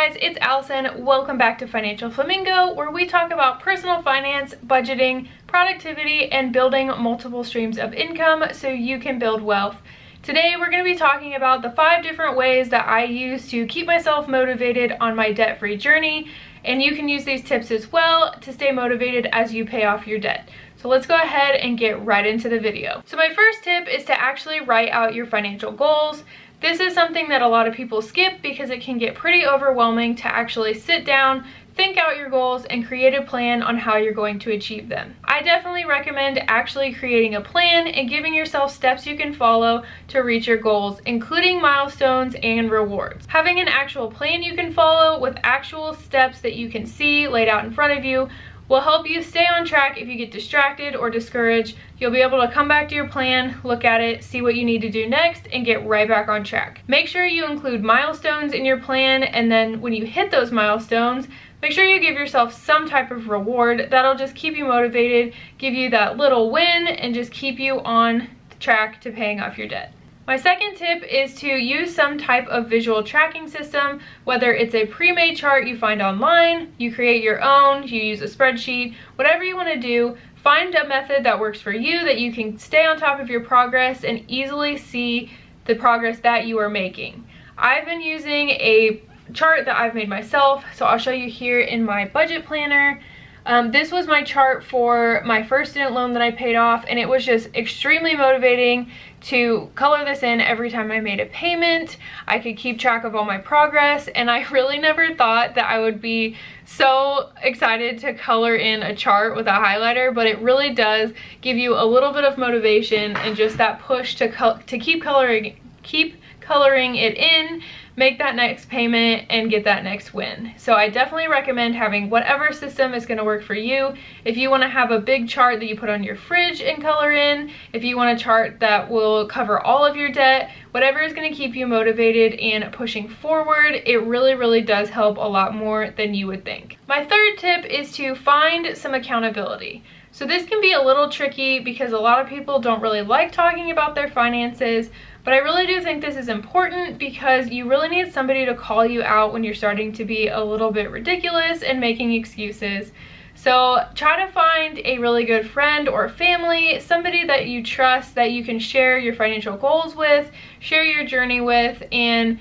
guys, it's Allison. Welcome back to Financial Flamingo, where we talk about personal finance, budgeting, productivity, and building multiple streams of income so you can build wealth. Today, we're going to be talking about the five different ways that I use to keep myself motivated on my debt-free journey, and you can use these tips as well to stay motivated as you pay off your debt. So let's go ahead and get right into the video. So my first tip is to actually write out your financial goals. This is something that a lot of people skip because it can get pretty overwhelming to actually sit down, think out your goals, and create a plan on how you're going to achieve them. I definitely recommend actually creating a plan and giving yourself steps you can follow to reach your goals, including milestones and rewards. Having an actual plan you can follow with actual steps that you can see laid out in front of you will help you stay on track if you get distracted or discouraged. You'll be able to come back to your plan, look at it, see what you need to do next, and get right back on track. Make sure you include milestones in your plan, and then when you hit those milestones, make sure you give yourself some type of reward that'll just keep you motivated, give you that little win, and just keep you on track to paying off your debt. My second tip is to use some type of visual tracking system, whether it's a pre-made chart you find online, you create your own, you use a spreadsheet, whatever you want to do, find a method that works for you that you can stay on top of your progress and easily see the progress that you are making. I've been using a chart that I've made myself, so I'll show you here in my budget planner. Um, this was my chart for my first student loan that I paid off and it was just extremely motivating to color this in every time I made a payment. I could keep track of all my progress and I really never thought that I would be so excited to color in a chart with a highlighter but it really does give you a little bit of motivation and just that push to, to keep coloring keep coloring it in make that next payment and get that next win. So I definitely recommend having whatever system is gonna work for you. If you wanna have a big chart that you put on your fridge and color in, if you want a chart that will cover all of your debt, whatever is gonna keep you motivated and pushing forward, it really, really does help a lot more than you would think. My third tip is to find some accountability. So this can be a little tricky because a lot of people don't really like talking about their finances, but I really do think this is important because you really need somebody to call you out when you're starting to be a little bit ridiculous and making excuses. So try to find a really good friend or family, somebody that you trust that you can share your financial goals with, share your journey with, and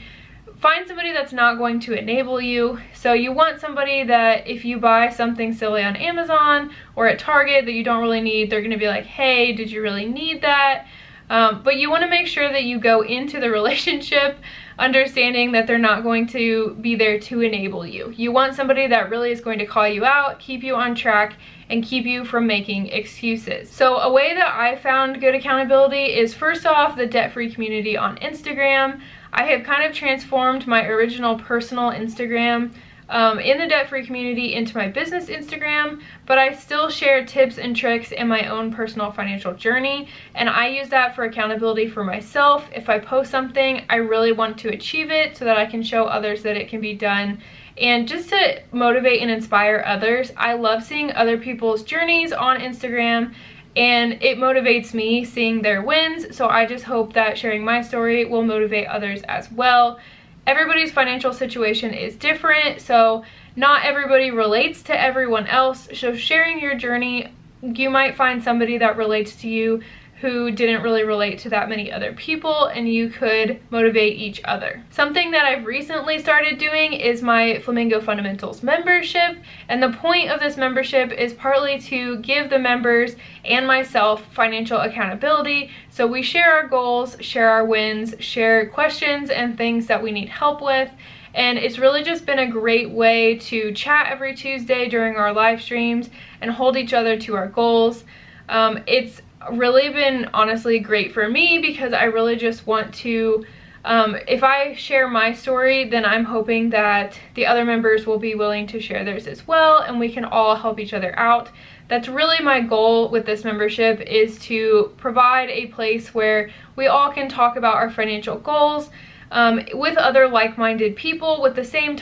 find somebody that's not going to enable you. So you want somebody that if you buy something silly on Amazon or at Target that you don't really need, they're gonna be like, hey, did you really need that? Um, but you want to make sure that you go into the relationship understanding that they're not going to be there to enable you. You want somebody that really is going to call you out, keep you on track, and keep you from making excuses. So a way that I found good accountability is first off the debt-free community on Instagram. I have kind of transformed my original personal Instagram um, in the debt-free community into my business Instagram, but I still share tips and tricks in my own personal financial journey, and I use that for accountability for myself. If I post something, I really want to achieve it so that I can show others that it can be done and just to motivate and inspire others. I love seeing other people's journeys on Instagram and it motivates me seeing their wins so I just hope that sharing my story will motivate others as well everybody's financial situation is different, so not everybody relates to everyone else. So sharing your journey, you might find somebody that relates to you who didn't really relate to that many other people and you could motivate each other. Something that I've recently started doing is my Flamingo Fundamentals membership and the point of this membership is partly to give the members and myself financial accountability so we share our goals, share our wins, share questions and things that we need help with and it's really just been a great way to chat every Tuesday during our live streams and hold each other to our goals. Um, it's really been honestly great for me because I really just want to um, if I share my story, then I'm hoping that the other members will be willing to share theirs as well and we can all help each other out. That's really my goal with this membership is to provide a place where we all can talk about our financial goals um, with other like-minded people with the same,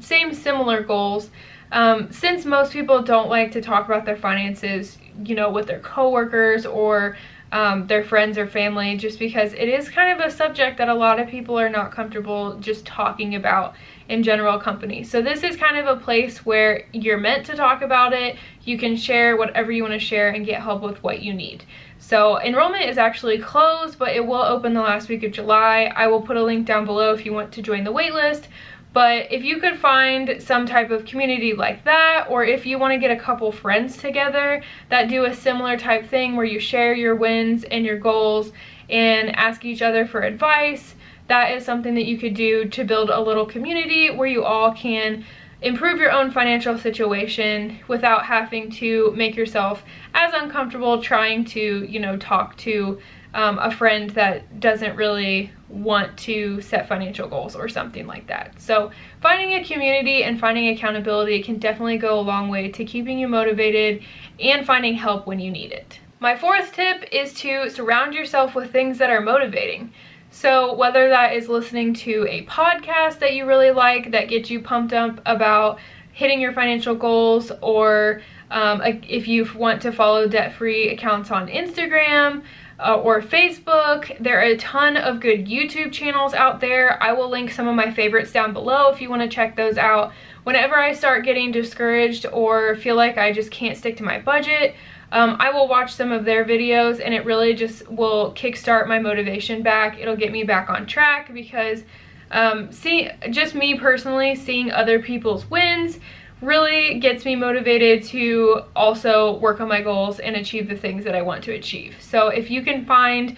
same similar goals. Um, since most people don't like to talk about their finances, you know, with their coworkers or um, their friends or family just because it is kind of a subject that a lot of people are not comfortable just talking about in general company. So this is kind of a place where you're meant to talk about it. You can share whatever you want to share and get help with what you need. So enrollment is actually closed, but it will open the last week of July. I will put a link down below if you want to join the waitlist. But if you could find some type of community like that, or if you want to get a couple friends together that do a similar type thing where you share your wins and your goals and ask each other for advice, that is something that you could do to build a little community where you all can improve your own financial situation without having to make yourself as uncomfortable trying to, you know, talk to um, a friend that doesn't really want to set financial goals or something like that. So finding a community and finding accountability can definitely go a long way to keeping you motivated and finding help when you need it. My fourth tip is to surround yourself with things that are motivating. So whether that is listening to a podcast that you really like that gets you pumped up about hitting your financial goals or um, if you want to follow debt-free accounts on Instagram, uh, or Facebook. There are a ton of good YouTube channels out there. I will link some of my favorites down below if you want to check those out. Whenever I start getting discouraged or feel like I just can't stick to my budget, um, I will watch some of their videos and it really just will kickstart my motivation back. It'll get me back on track because um, see, just me personally, seeing other people's wins really gets me motivated to also work on my goals and achieve the things that I want to achieve. So if you can find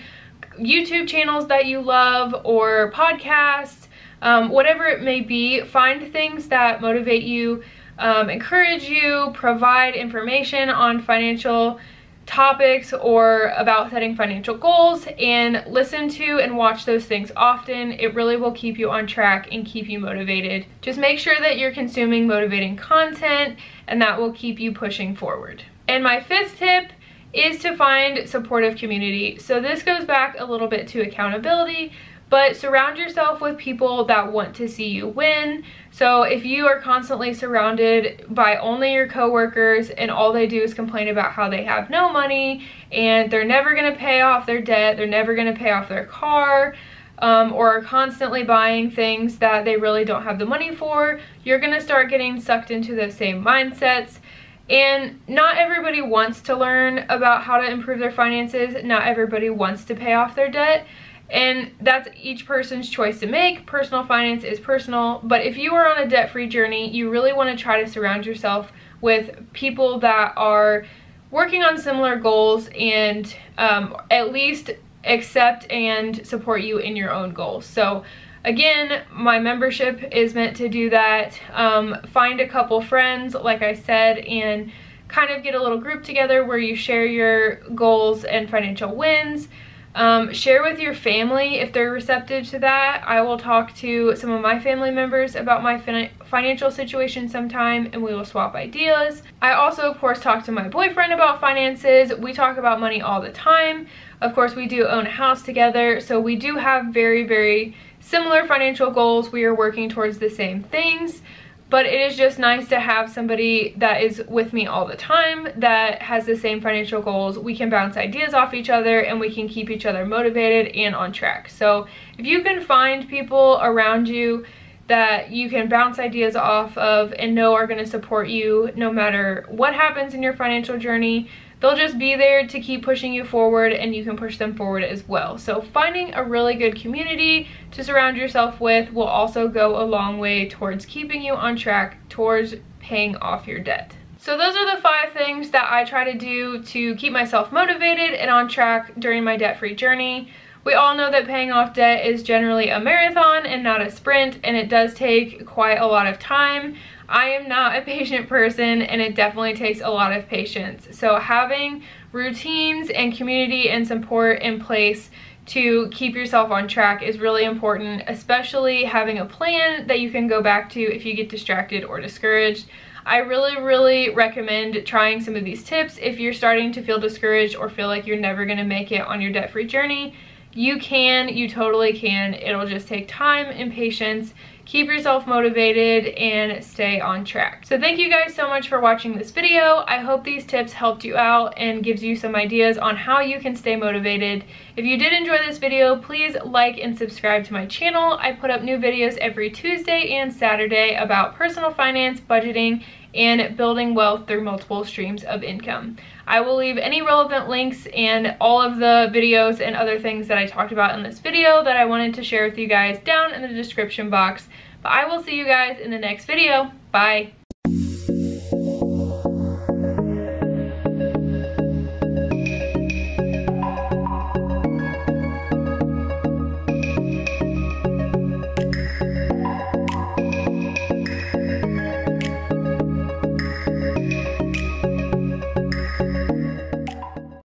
YouTube channels that you love or podcasts, um, whatever it may be, find things that motivate you, um, encourage you, provide information on financial topics or about setting financial goals and listen to and watch those things often. It really will keep you on track and keep you motivated. Just make sure that you're consuming motivating content and that will keep you pushing forward. And my fifth tip is to find supportive community. So this goes back a little bit to accountability, but surround yourself with people that want to see you win. So if you are constantly surrounded by only your coworkers and all they do is complain about how they have no money and they're never gonna pay off their debt, they're never gonna pay off their car, um, or are constantly buying things that they really don't have the money for, you're gonna start getting sucked into those same mindsets. And not everybody wants to learn about how to improve their finances. Not everybody wants to pay off their debt and that's each person's choice to make. Personal finance is personal, but if you are on a debt-free journey, you really want to try to surround yourself with people that are working on similar goals and um, at least accept and support you in your own goals. So again, my membership is meant to do that. Um, find a couple friends, like I said, and kind of get a little group together where you share your goals and financial wins. Um, share with your family if they're receptive to that. I will talk to some of my family members about my fin financial situation sometime and we will swap ideas. I also, of course, talk to my boyfriend about finances. We talk about money all the time. Of course, we do own a house together, so we do have very, very similar financial goals. We are working towards the same things but it is just nice to have somebody that is with me all the time that has the same financial goals. We can bounce ideas off each other and we can keep each other motivated and on track. So if you can find people around you that you can bounce ideas off of and know are going to support you no matter what happens in your financial journey, they'll just be there to keep pushing you forward and you can push them forward as well. So finding a really good community to surround yourself with will also go a long way towards keeping you on track towards paying off your debt. So those are the five things that I try to do to keep myself motivated and on track during my debt-free journey. We all know that paying off debt is generally a marathon and not a sprint and it does take quite a lot of time. I am not a patient person and it definitely takes a lot of patience. So having routines and community and support in place to keep yourself on track is really important, especially having a plan that you can go back to if you get distracted or discouraged. I really, really recommend trying some of these tips if you're starting to feel discouraged or feel like you're never gonna make it on your debt-free journey. You can, you totally can. It'll just take time and patience keep yourself motivated and stay on track. So thank you guys so much for watching this video. I hope these tips helped you out and gives you some ideas on how you can stay motivated. If you did enjoy this video, please like and subscribe to my channel. I put up new videos every Tuesday and Saturday about personal finance, budgeting, and building wealth through multiple streams of income. I will leave any relevant links and all of the videos and other things that I talked about in this video that I wanted to share with you guys down in the description box. But I will see you guys in the next video. Bye!